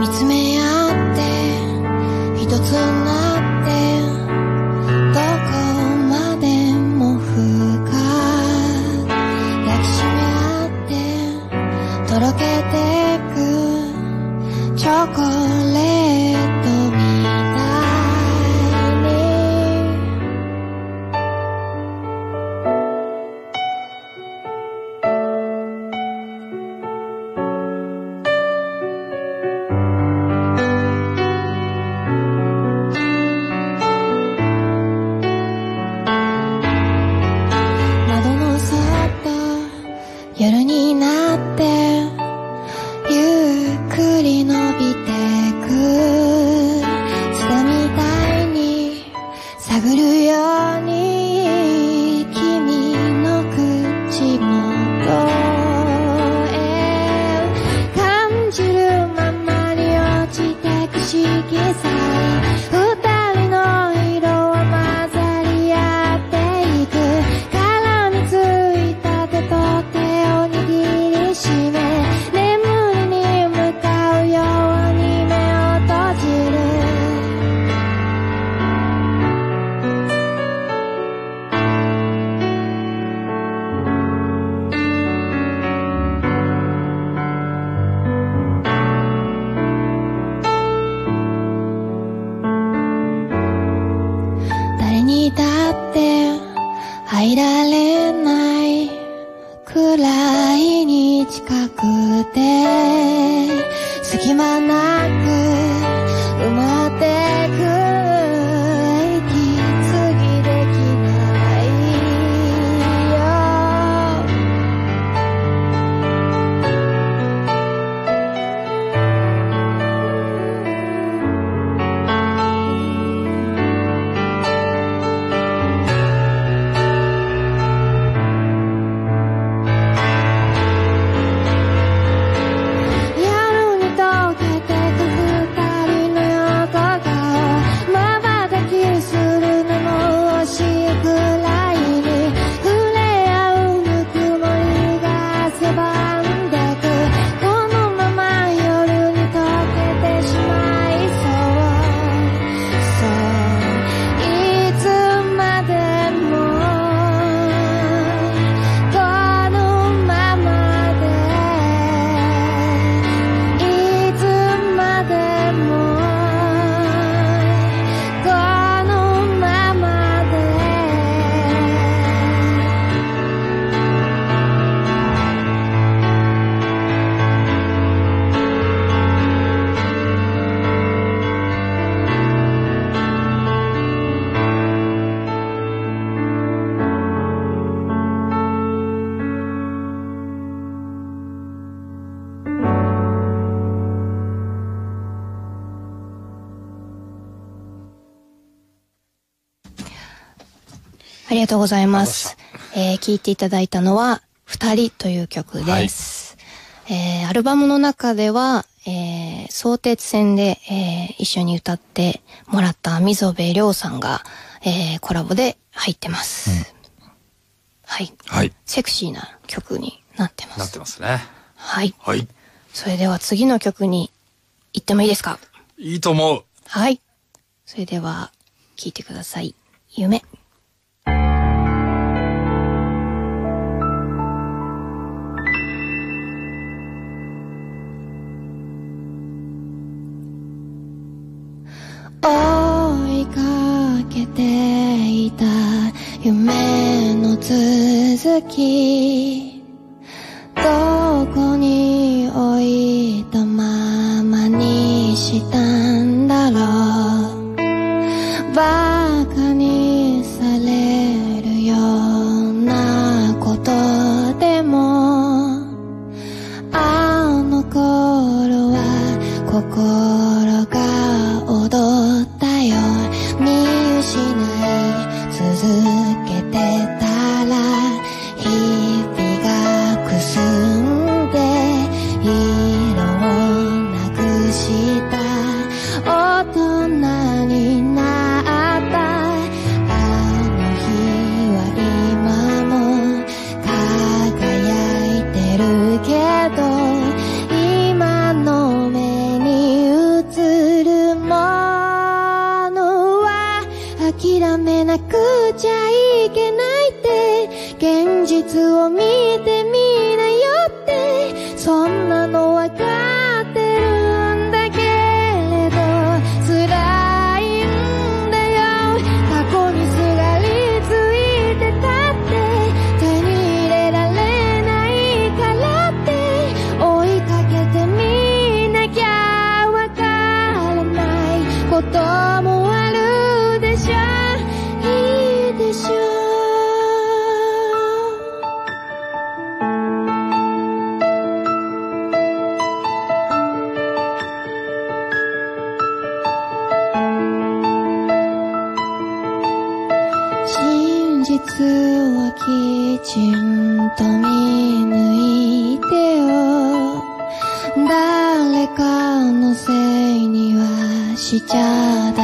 見つめ合って一つのりがとうございます。えー、聴いていただいたのは、二人という曲です。えー、アルバムの中では、えー、相鉄戦で、えー、一緒に歌ってもらった溝部亮さんが、えー、コラボで入ってます。はい。はい。セクシーな曲になってます。なってますね。はい。はい。それでは次の曲に行ってもいいですか？いいと思う。はい。それでは、聴いてください。夢。夢の続きどこに置いたままにしたんだろう。バカにされるようなことでもあの頃は心くちゃいけないって。現実を見てみスはきちんと見抜いてよ。誰かのせいにはしちゃダメ。